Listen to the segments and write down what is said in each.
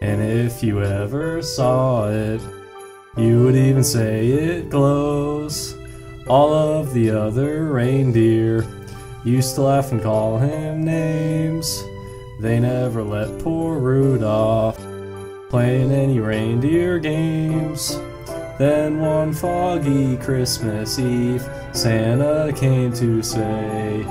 And if you ever saw it, you would even say it glows. All of the other reindeer used to laugh and call him names. They never let poor Rudolph play in any reindeer games. Then one foggy Christmas Eve, Santa came to say,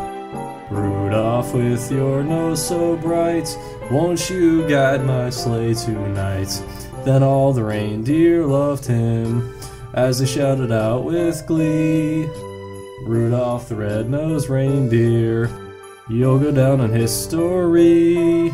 Rudolph, with your nose so bright, won't you guide my sleigh tonight? Then all the reindeer loved him as they shouted out with glee. Rudolph the red-nosed reindeer, you'll go down in history.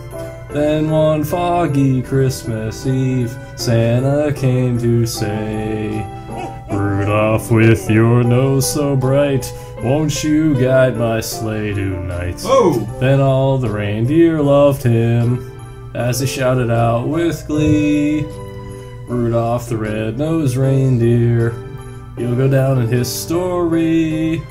Then one foggy Christmas Eve, Santa came to say, Rudolph, with your nose so bright, won't you guide my sleigh tonight? Whoa! Then all the reindeer loved him as they shouted out with glee, Rudolph the red-nosed reindeer, you'll go down in history.